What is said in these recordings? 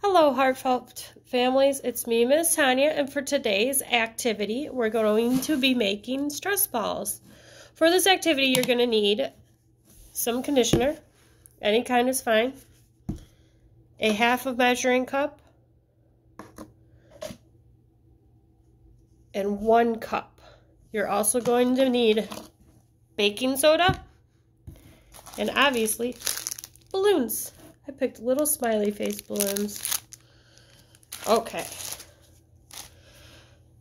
Hello, Heartfelt families. It's me, Miss Tanya, and for today's activity, we're going to be making stress balls. For this activity, you're going to need some conditioner. Any kind is fine. A half of measuring cup. And one cup. You're also going to need baking soda. And obviously, balloons. I picked little smiley face balloons. Okay.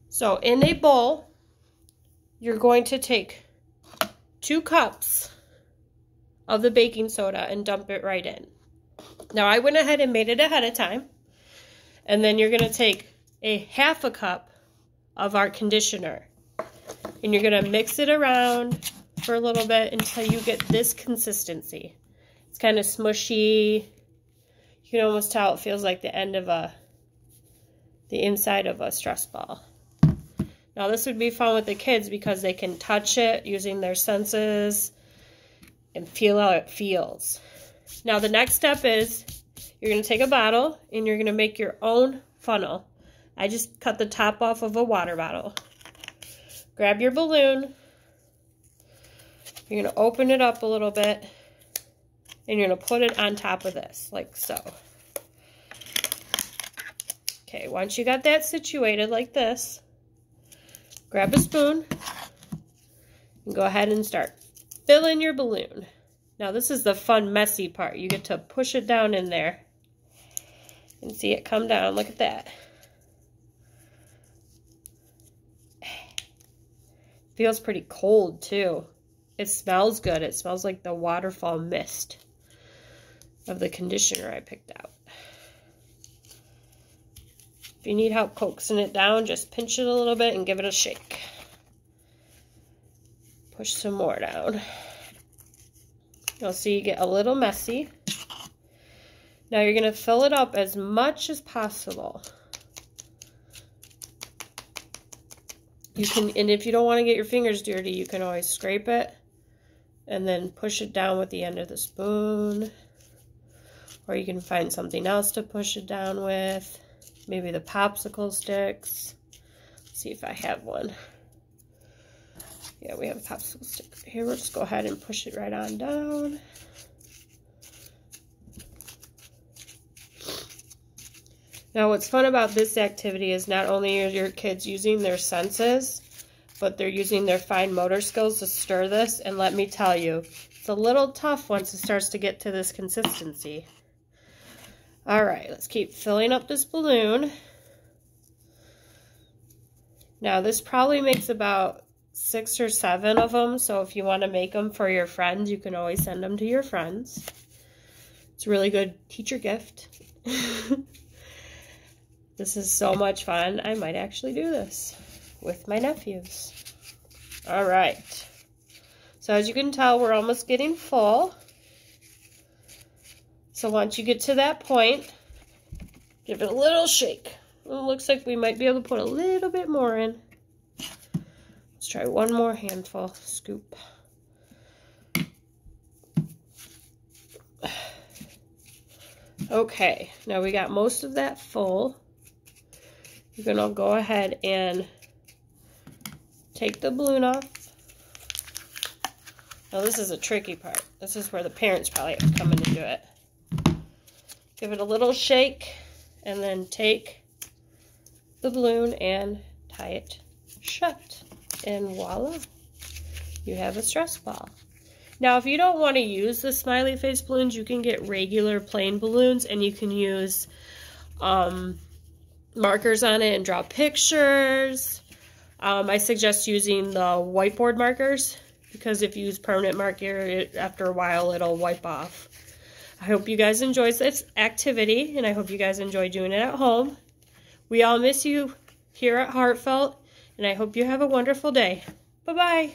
So in a bowl, you're going to take two cups of the baking soda and dump it right in. Now I went ahead and made it ahead of time. And then you're going to take a half a cup of our conditioner. And you're going to mix it around for a little bit until you get this consistency. It's kind of smushy, you can almost tell it feels like the end of a, the inside of a stress ball. Now this would be fun with the kids because they can touch it using their senses and feel how it feels. Now the next step is you're going to take a bottle and you're going to make your own funnel. I just cut the top off of a water bottle. Grab your balloon. You're going to open it up a little bit and you're going to put it on top of this, like so. Okay, once you got that situated like this, grab a spoon and go ahead and start filling your balloon. Now this is the fun, messy part. You get to push it down in there and see it come down. Look at that. Feels pretty cold too. It smells good. It smells like the waterfall mist of the conditioner I picked out. If you need help coaxing it down, just pinch it a little bit and give it a shake. Push some more down. You'll see you get a little messy. Now you're going to fill it up as much as possible. You can, and if you don't want to get your fingers dirty, you can always scrape it and then push it down with the end of the spoon. Or you can find something else to push it down with. Maybe the popsicle sticks. Let's see if I have one. Yeah, we have a popsicle stick here. We'll just go ahead and push it right on down. Now, what's fun about this activity is not only are your kids using their senses, but they're using their fine motor skills to stir this. And let me tell you, it's a little tough once it starts to get to this consistency. All right, let's keep filling up this balloon. Now, this probably makes about six or seven of them, so if you want to make them for your friends, you can always send them to your friends. It's a really good teacher gift. this is so much fun. I might actually do this with my nephews. All right. So as you can tell, we're almost getting full. So once you get to that point, give it a little shake. It looks like we might be able to put a little bit more in. Let's try one more handful. Scoop. Okay, now we got most of that full. You're going to go ahead and take the balloon off. Now this is a tricky part. This is where the parents probably have to come in and do it. Give it a little shake and then take the balloon and tie it shut. And voila, you have a stress ball. Now, if you don't want to use the smiley face balloons, you can get regular plain balloons and you can use um, markers on it and draw pictures. Um, I suggest using the whiteboard markers because if you use permanent marker, it, after a while it'll wipe off. I hope you guys enjoyed this activity, and I hope you guys enjoy doing it at home. We all miss you here at Heartfelt, and I hope you have a wonderful day. Bye-bye.